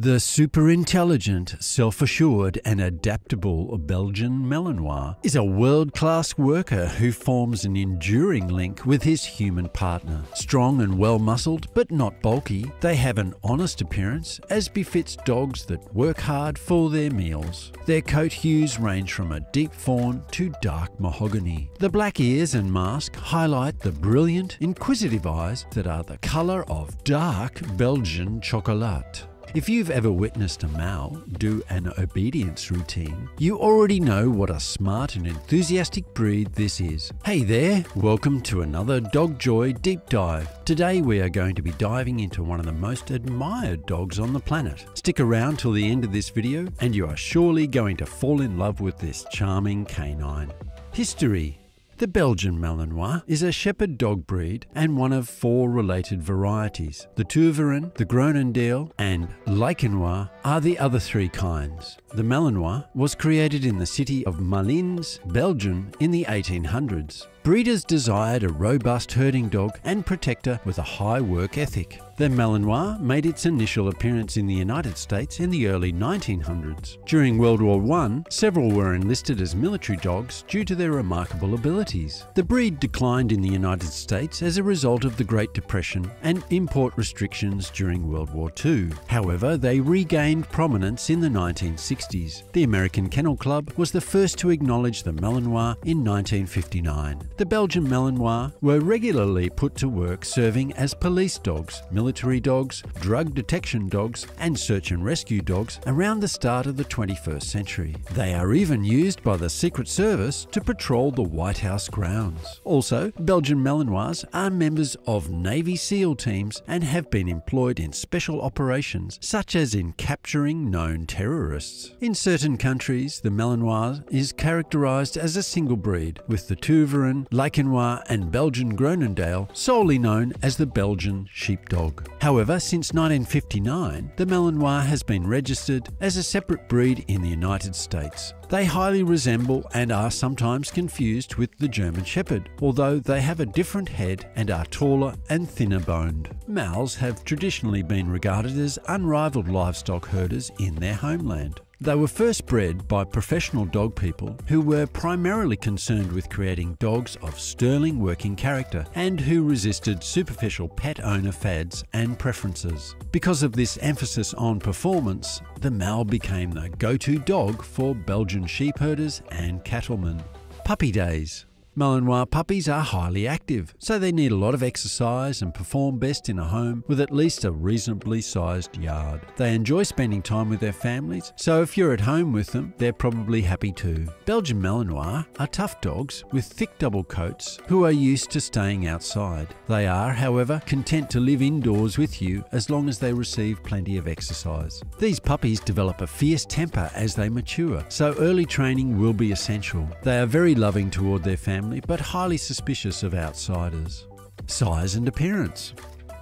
The super intelligent, self assured, and adaptable Belgian Malinois is a world class worker who forms an enduring link with his human partner. Strong and well muscled, but not bulky, they have an honest appearance, as befits dogs that work hard for their meals. Their coat hues range from a deep fawn to dark mahogany. The black ears and mask highlight the brilliant, inquisitive eyes that are the colour of dark Belgian chocolat. If you've ever witnessed a Mal do an obedience routine, you already know what a smart and enthusiastic breed this is. Hey there, welcome to another Dog Joy Deep Dive. Today we are going to be diving into one of the most admired dogs on the planet. Stick around till the end of this video and you are surely going to fall in love with this charming canine. History the Belgian Malinois is a shepherd dog breed and one of four related varieties. The Tervuren, the Groenendael, and Laekenois are the other three kinds. The Malinois was created in the city of Malines, Belgium in the 1800s. Breeders desired a robust herding dog and protector with a high work ethic. The Malinois made its initial appearance in the United States in the early 1900s. During World War I, several were enlisted as military dogs due to their remarkable abilities. The breed declined in the United States as a result of the Great Depression and import restrictions during World War II. However, they regained prominence in the 1960s. The American Kennel Club was the first to acknowledge the Malinois in 1959. The Belgian Malinois were regularly put to work serving as police dogs, military dogs, drug detection dogs, and search and rescue dogs around the start of the 21st century. They are even used by the Secret Service to patrol the White House grounds. Also, Belgian Malinois are members of Navy SEAL teams and have been employed in special operations such as in capturing known terrorists. In certain countries, the Malinois is characterized as a single breed, with the Tervuren, Laekenois, and Belgian Groenendael solely known as the Belgian Sheepdog. However, since 1959, the Malinois has been registered as a separate breed in the United States. They highly resemble and are sometimes confused with the German Shepherd, although they have a different head and are taller and thinner boned. Mals have traditionally been regarded as unrivaled livestock herders in their homeland. They were first bred by professional dog people who were primarily concerned with creating dogs of sterling working character and who resisted superficial pet owner fads and preferences. Because of this emphasis on performance, the Mal became the go to dog for Belgian sheep herders and cattlemen. Puppy Days Malinois puppies are highly active, so they need a lot of exercise and perform best in a home with at least a reasonably sized yard. They enjoy spending time with their families, so if you're at home with them, they're probably happy too. Belgian Malinois are tough dogs with thick double coats who are used to staying outside. They are, however, content to live indoors with you as long as they receive plenty of exercise. These puppies develop a fierce temper as they mature, so early training will be essential. They are very loving toward their family family, but highly suspicious of outsiders. Size and appearance.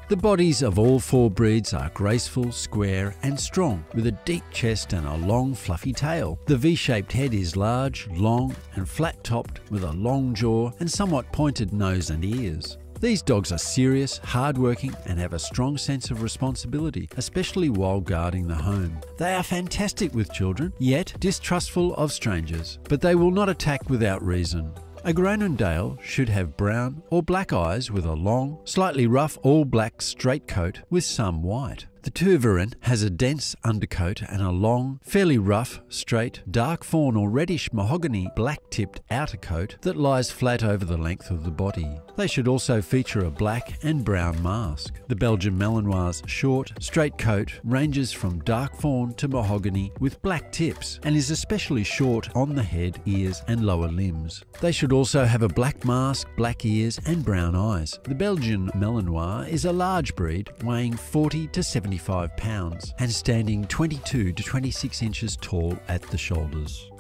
The bodies of all four breeds are graceful, square, and strong, with a deep chest and a long, fluffy tail. The V shaped head is large, long, and flat topped, with a long jaw and somewhat pointed nose and ears. These dogs are serious, hardworking, and have a strong sense of responsibility, especially while guarding the home. They are fantastic with children, yet distrustful of strangers, but they will not attack without reason. A Groenendael should have brown or black eyes with a long, slightly rough all black straight coat with some white. The Tervuren has a dense undercoat and a long, fairly rough, straight, dark fawn or reddish mahogany black tipped outer coat that lies flat over the length of the body. They should also feature a black and brown mask. The Belgian Malinois' short, straight coat ranges from dark fawn to mahogany with black tips and is especially short on the head, ears, and lower limbs. They should also have a black mask, black ears, and brown eyes. The Belgian Malinois is a large breed weighing 40 to 70 75 pounds and standing 22 to 26 inches tall at the shoulders.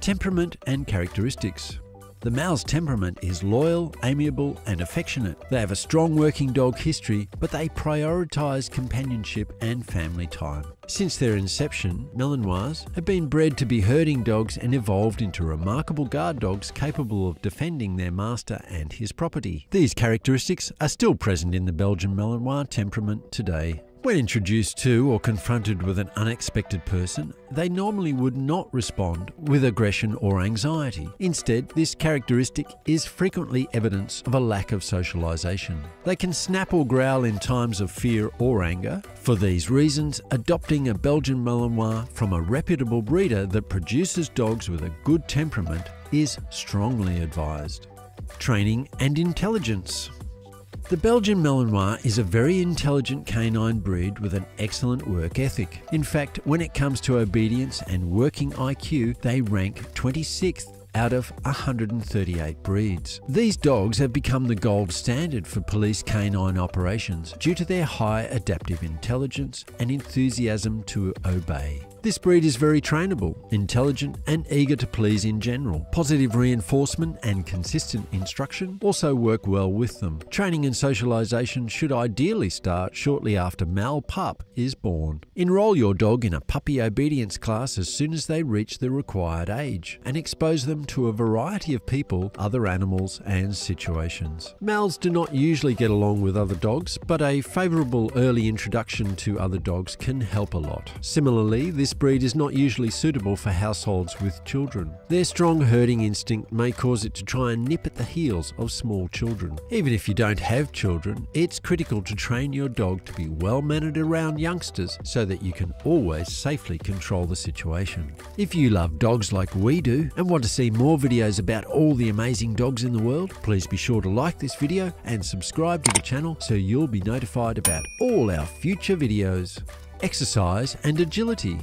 Temperament and characteristics. The Mal's temperament is loyal, amiable, and affectionate. They have a strong working dog history, but they prioritise companionship and family time. Since their inception, Malinois have been bred to be herding dogs and evolved into remarkable guard dogs capable of defending their master and his property. These characteristics are still present in the Belgian Malinois temperament today. When introduced to or confronted with an unexpected person, they normally would not respond with aggression or anxiety. Instead, this characteristic is frequently evidence of a lack of socialization. They can snap or growl in times of fear or anger. For these reasons, adopting a Belgian Malinois from a reputable breeder that produces dogs with a good temperament is strongly advised. Training and intelligence. The Belgian Malinois is a very intelligent canine breed with an excellent work ethic. In fact, when it comes to obedience and working IQ, they rank 26th out of 138 breeds. These dogs have become the gold standard for police canine operations due to their high adaptive intelligence and enthusiasm to obey. This breed is very trainable, intelligent, and eager to please in general. Positive reinforcement and consistent instruction also work well with them. Training and socialization should ideally start shortly after Mal Pup is born. Enroll your dog in a puppy obedience class as soon as they reach the required age and expose them to a variety of people, other animals, and situations. Mals do not usually get along with other dogs, but a favorable early introduction to other dogs can help a lot. Similarly, this breed is not usually suitable for households with children. Their strong herding instinct may cause it to try and nip at the heels of small children. Even if you don't have children, it's critical to train your dog to be well mannered around youngsters so that you can always safely control the situation. If you love dogs like we do and want to see more videos about all the amazing dogs in the world, please be sure to like this video and subscribe to the channel so you'll be notified about all our future videos. Exercise and agility.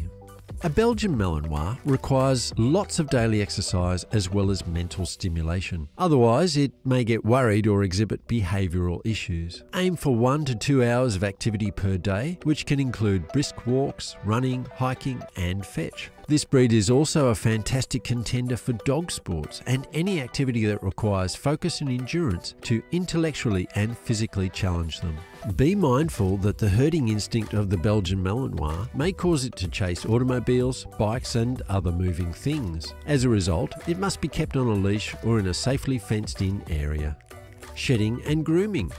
A Belgian Malinois requires lots of daily exercise as well as mental stimulation. Otherwise, it may get worried or exhibit behavioural issues. Aim for one to two hours of activity per day, which can include brisk walks, running, hiking, and fetch. This breed is also a fantastic contender for dog sports and any activity that requires focus and endurance to intellectually and physically challenge them. Be mindful that the herding instinct of the Belgian Malinois may cause it to chase automobiles, bikes, and other moving things. As a result, it must be kept on a leash or in a safely fenced in area. Shedding and grooming.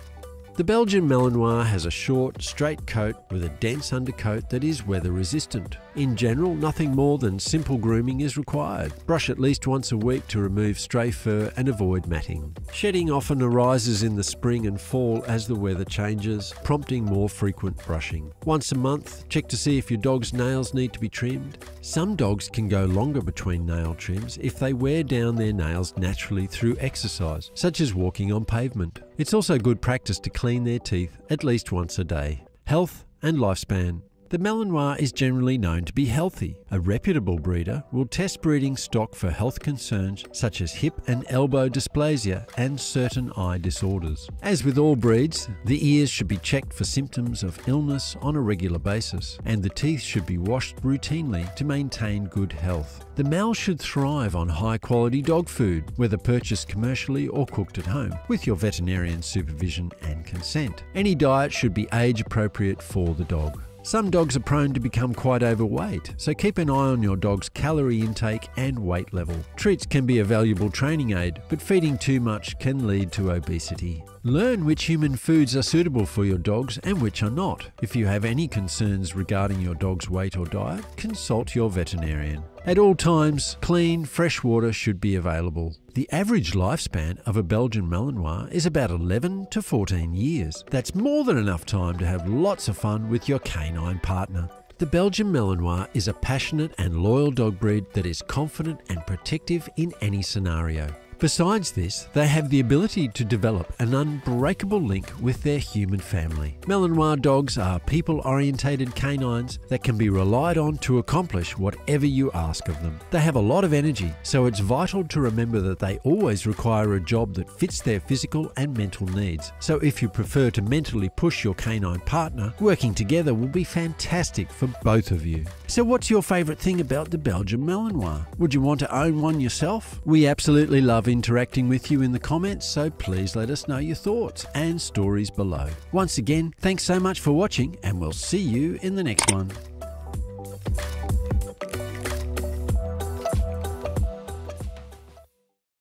The Belgian Malinois has a short, straight coat with a dense undercoat that is weather resistant. In general, nothing more than simple grooming is required. Brush at least once a week to remove stray fur and avoid matting. Shedding often arises in the spring and fall as the weather changes, prompting more frequent brushing. Once a month, check to see if your dog's nails need to be trimmed. Some dogs can go longer between nail trims if they wear down their nails naturally through exercise, such as walking on pavement. It's also good practice to clean their teeth at least once a day. Health and lifespan. The Malinois is generally known to be healthy. A reputable breeder will test breeding stock for health concerns such as hip and elbow dysplasia and certain eye disorders. As with all breeds, the ears should be checked for symptoms of illness on a regular basis, and the teeth should be washed routinely to maintain good health. The Mal should thrive on high quality dog food, whether purchased commercially or cooked at home, with your veterinarian's supervision and consent. Any diet should be age appropriate for the dog. Some dogs are prone to become quite overweight, so keep an eye on your dog's calorie intake and weight level. Treats can be a valuable training aid, but feeding too much can lead to obesity. Learn which human foods are suitable for your dogs and which are not. If you have any concerns regarding your dog's weight or diet, consult your veterinarian. At all times, clean, fresh water should be available. The average lifespan of a Belgian Malinois is about 11 to 14 years. That's more than enough time to have lots of fun with your canine partner. The Belgian Malinois is a passionate and loyal dog breed that is confident and protective in any scenario. Besides this, they have the ability to develop an unbreakable link with their human family. Malinois dogs are people orientated canines that can be relied on to accomplish whatever you ask of them. They have a lot of energy, so it's vital to remember that they always require a job that fits their physical and mental needs. So if you prefer to mentally push your canine partner, working together will be fantastic for both of you. So, what's your favourite thing about the Belgian Malinois? Would you want to own one yourself? We absolutely love interacting with you in the comments, so please let us know your thoughts and stories below. Once again, thanks so much for watching, and we'll see you in the next one.